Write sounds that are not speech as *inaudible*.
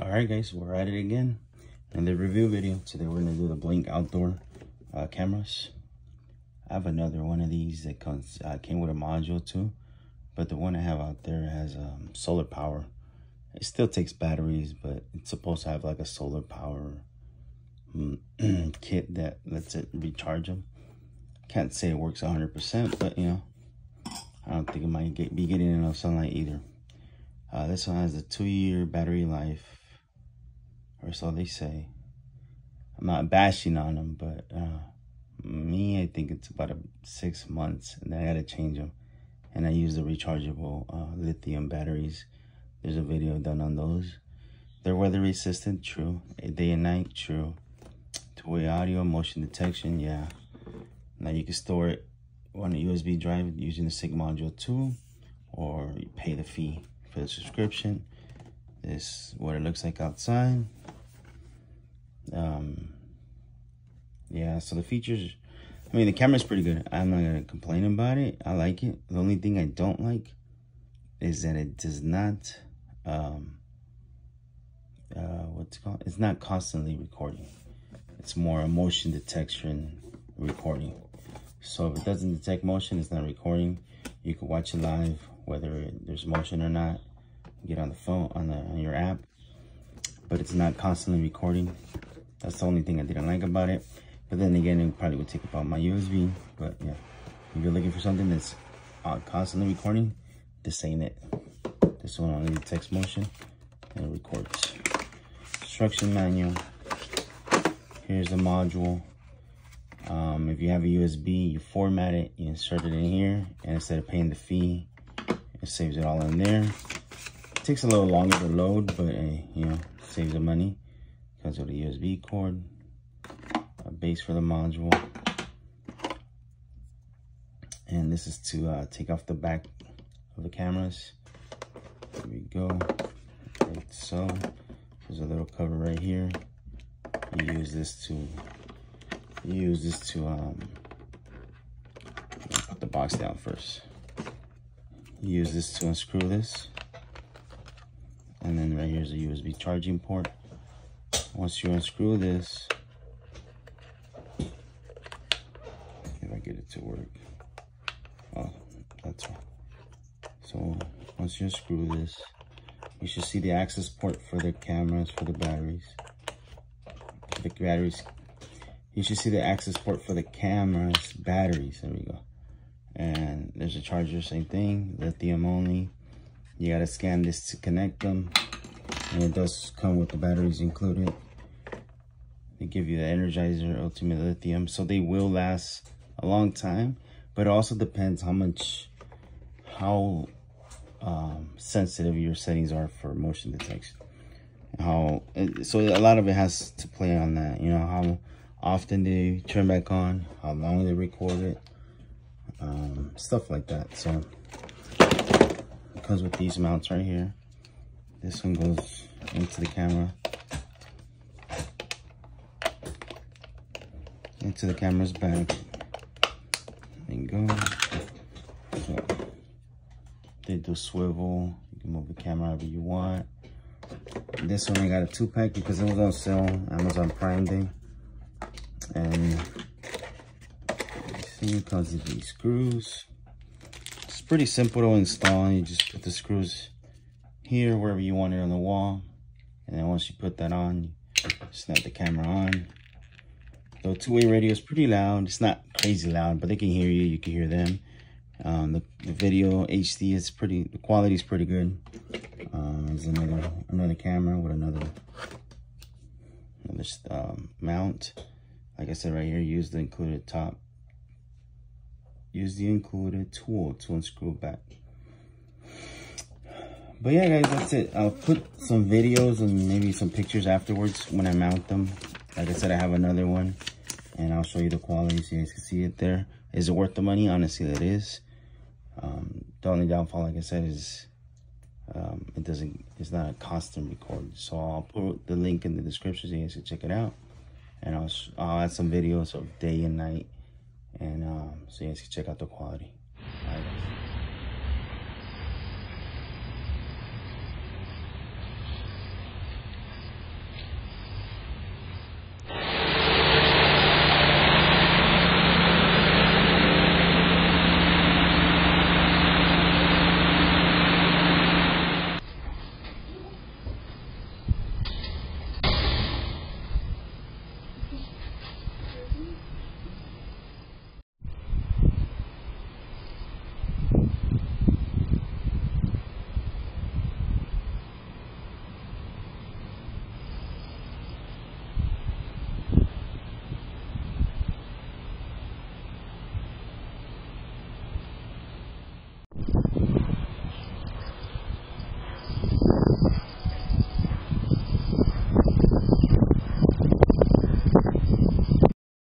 all right guys we're at it again. In the review video. Today we're gonna do the blink outdoor uh, cameras. I have another one of these that comes uh, came with a module too but the one i have out there has um, solar power. It still takes batteries but it's supposed to have like a solar power mm, *clears throat* kit that lets it recharge them can't say it works 100 percent but you know i don't think it might get, be getting enough sunlight either. Uh, this one has a two-year battery life or so they say. I'm not bashing on them, but uh, me, I think it's about a six months, and then I got to change them. And I use the rechargeable uh, lithium batteries. There's a video done on those. They're weather resistant, true. Day and night, true. Two-way audio, motion detection, yeah. Now you can store it on a USB drive using the Sync module 2, or you pay the fee for the subscription. This is what it looks like outside. Um, yeah, so the features, I mean, the camera's pretty good. I'm not going to complain about it. I like it. The only thing I don't like is that it does not, um, uh, what's it called? It's not constantly recording. It's more a motion detection recording. So if it doesn't detect motion, it's not recording. You can watch it live, whether there's motion or not. Get on the phone, on, the, on your app. But it's not constantly recording. That's the only thing I didn't like about it. But then again, it probably would take up all my USB. But yeah, if you're looking for something that's uh, constantly recording, this ain't it. This one only detects motion and it records. Instruction manual. Here's the module. Um, if you have a USB, you format it, you insert it in here, and instead of paying the fee, it saves it all in there. It takes a little longer to load, but uh, you know, saves the money. Comes with a USB cord, a base for the module. And this is to uh, take off the back of the cameras. There we go, like so. There's a little cover right here. You use this to, use this to, um, put the box down first. You use this to unscrew this. And then right here is a USB charging port once you unscrew this, if I get it to work, oh, that's right. So once you unscrew this, you should see the access port for the cameras, for the batteries. The batteries, you should see the access port for the cameras, batteries, there we go. And there's a charger, same thing, lithium only. You gotta scan this to connect them. And it does come with the batteries included. They give you the Energizer Ultimate Lithium. So they will last a long time. But it also depends how much, how um, sensitive your settings are for motion detection. How So a lot of it has to play on that. You know, how often they turn back on, how long they record it. Um, stuff like that. So it comes with these mounts right here. This one goes into the camera. Into the camera's back. There you go. So, they do swivel. You can move the camera however you want. This one I got a two pack because it was on sale Amazon Prime Day. And see it comes with these screws. It's pretty simple to install. You just put the screws here, wherever you want it on the wall. And then once you put that on, snap the camera on. The two-way radio is pretty loud. It's not crazy loud, but they can hear you. You can hear them. Um, the, the, video HD is pretty, the quality is pretty good. Um, there's another, another camera with another, another um, mount. Like I said right here, use the included top. Use the included tool to unscrew back. But yeah, guys, that's it. I'll put some videos and maybe some pictures afterwards when I mount them. Like I said, I have another one. And I'll show you the quality so you guys can see it there. Is it worth the money? Honestly, it is. Um, the only downfall, like I said, is um, it doesn't, it's not a constant record. So I'll put the link in the description so you guys can check it out. And I'll, I'll add some videos of day and night. And um, so you guys can check out the quality.